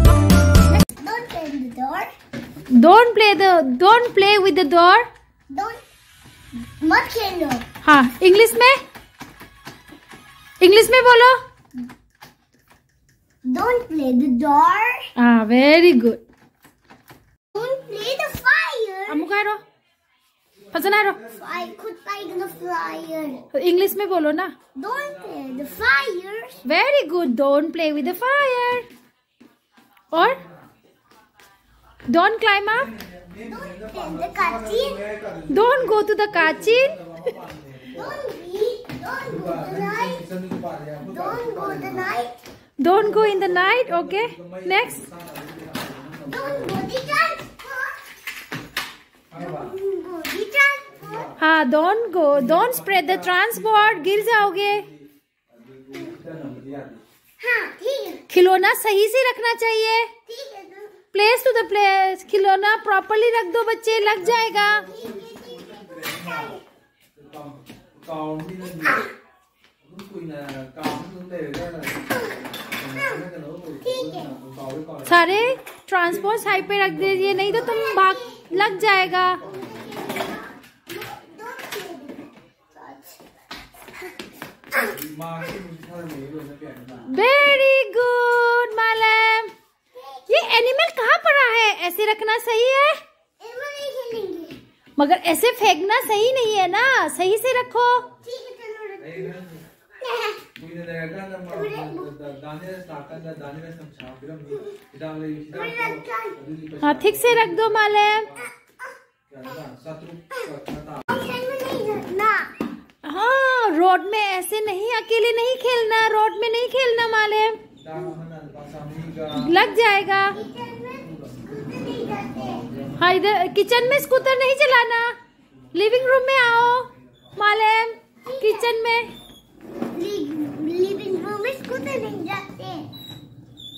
Don't open the door. Don't play the don't play with the door Don't मत खेलो हाँ English में English में बोलो Don't play the door. हाँ very good Fire. Ammu कह रो फसना रो I could play the fire. English में बोलो ना Don't play the fire. Very good don't play with the fire और don't climb up Don't play the curtain. Don't go to the kitchen Don't read. Don't go the night. Don't go the night. Don't go in the night okay next Don't go the transport. Don't go the transport. हाँ don't go don't spread the transport गिर जाओगे। हाँ खिलौना सही से रखना चाहिए। Place to the place खिलौना प्रॉपरली रख दो बच्चे लग जाएगा। सारे ट्रांसपोर्ट साइड पे रख दीजिए नहीं तो तुम भाग लग जाएगा। वेरी गुड मालम ये एनिमल कहाँ पड़ा है? ऐसे रखना सही है? मगर ऐसे फेंकना सही नहीं है ना? सही से रखो। है ठीक से रख दो मालम फ़ंक्शन में नहीं रखना हाँ रोड में ऐसे नहीं अकेले नहीं खेलना रोड में नहीं खेलना मालम लग जाएगा। किचन में स्कूटर नहीं जाते। हाँ इधर किचन में स्कूटर नहीं चलाना। लिविंग रूम में आओ मालम किचन में। रूम नहीं जाते।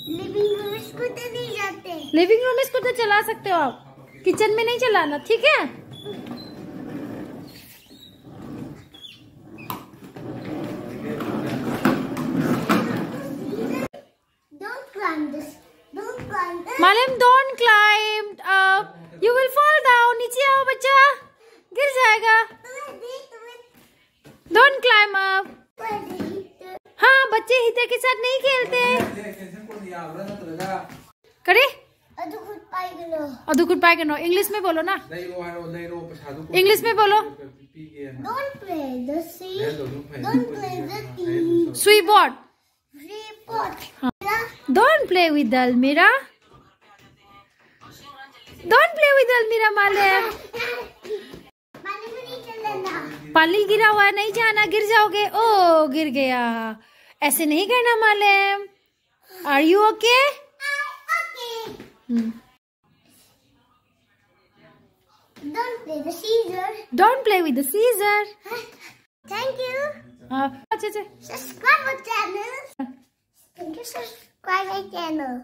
लिविंग रूम में स्कूटर नहीं जाते। लिविंग रूम स्कूटर चला सकते हो आप। किचन में नहीं चलाना ठीक है. मालम don't climb up you will fall down नीचे आओ बच्चा। गिर जाएगा। डोंट क्लाइंब अप बच्चे हिते के साथ नहीं खेलते। करे? दुकुट पाए करो इंग्लिश में बोलो ना। इंग्लिश में बोलो। The tea. स्वी बॉट डोंट प्ले विद अलमीरा डोंट प्ले विद अलमीरा मालम पानी में नहीं चलना पाली गिरा हुआ नहीं जाना। गिर जाओगे। ओ गिर गया। ऐसे नहीं करना मालम। Are you okay don't play with scissor thank you अच्छा अच्छा। Subscribe channel